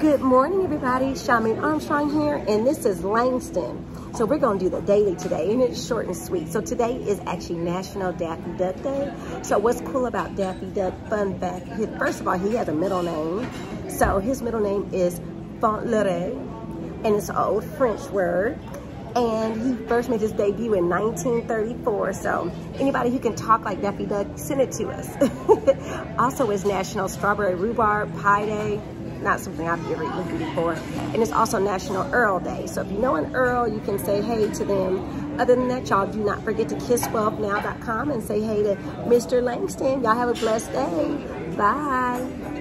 Good morning, everybody. Chalamaine Armstrong here, and this is Langston. So we're gonna do the daily today, and it's short and sweet. So today is actually National Daffy Duck Day. So what's cool about Daffy Duck, fun fact, first of all, he has a middle name. So his middle name is Fauntleroy, and it's an old French word. And he first made his debut in 1934. So anybody who can talk like Daffy Duck, send it to us. also, it's National Strawberry Rhubarb Pie Day not something I've ever eaten before. And it's also National Earl Day. So if you know an Earl, you can say hey to them. Other than that, y'all do not forget to kisswealthnow.com and say hey to Mr. Langston. Y'all have a blessed day. Bye.